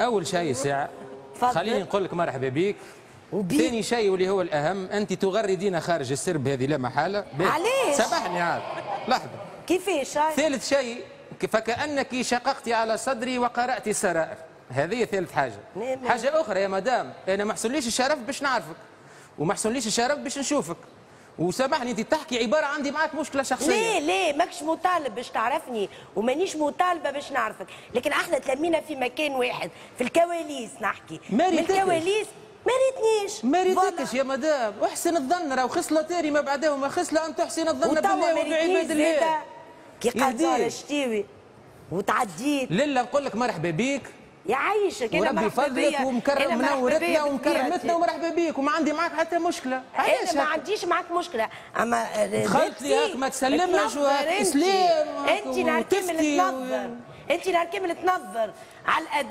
أول شيء ساعه. خليني نقول لك مرحبا بك. ثاني شيء واللي هو الأهم أنت تغردين خارج السرب هذه لا محالة. علاش؟ سامحني عاد لحظة كيفاش؟ ثالث شيء فكأنك شققت على صدري وقرأت السرائر هذه ثالث حاجة نعم. حاجة أخرى يا مدام أنا ما حصليش الشرف باش نعرفك وما حصليش الشرف باش نشوفك وسامحني انت تحكي عبارة عندي معك مشكلة شخصية. ليه ليه؟ ماكش مطالب باش تعرفني ومانيش مطالبة باش نعرفك. لكن إحنا تلمينا في مكان واحد في الكواليس نحكي. ما من. الكواليس ما ريتنيش ما. ريتكش يا مدام. واحسن الظن راهو خصله تاري ما بعدهما خصله أن تحسن الظن بالله ما وبعباد الله. كي قال يهديك. زهره شتيوي وتعديت. لله نقول لك مرحبا بك يعيشك أنا وربي مرحبا بيا. ومكرم منورتنا ومكرمتنا. ومرحبا بك وما عندي معك حتى مشكلة أنا ما؟ عنديش معك مشكلة أما دخلت لي هاك ما تسلمش وهاك انت نهار كامل تنظر انت نهار كامل تنظر على الادب